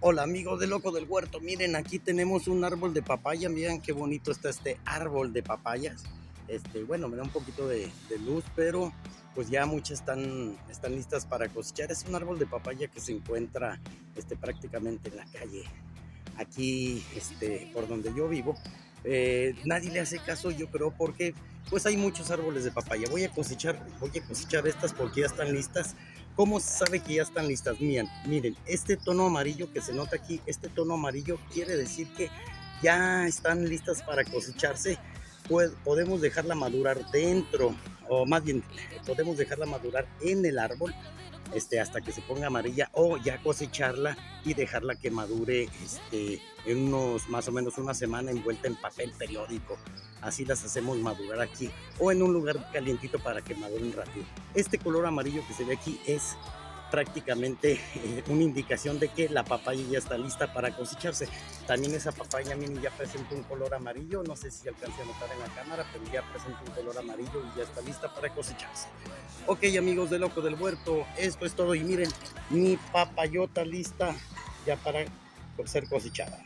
Hola amigos de Loco del Huerto, miren aquí tenemos un árbol de papaya, miren qué bonito está este árbol de papayas. Este, bueno, me da un poquito de, luz, pero pues ya muchas están, están listas para cosechar. Es un árbol de papaya que se encuentra este, prácticamente en la calle, aquí este, por donde yo vivo. Eh, nadie le hace caso, yo creo, porque pues hay muchos árboles de papaya. Voy a cosechar, voy a cosechar estas porque ya están listas. ¿Cómo se sabe que ya están listas? Miren, miren, este tono amarillo que se nota aquí, este tono amarillo quiere decir que ya están listas para cosecharse. podemos dejarla madurar dentro, o más bien, podemos dejarla madurar en el árbol este, hasta que se ponga amarilla o ya cosecharla y dejarla que madure este, en unos más o menos una semana envuelta en papel periódico. Así las hacemos madurar aquí o en un lugar calientito para que maduren rápido. Este color amarillo que se ve aquí es prácticamente eh, una indicación de que la papaya ya está lista para cosecharse. También esa papaya mini ya presenta un color amarillo, no sé si alcance a notar en la cámara, pero ya presenta un color amarillo y ya está lista para cosecharse. Ok amigos de Loco del Huerto, esto es todo y miren, mi papayota lista ya para ser cosechada.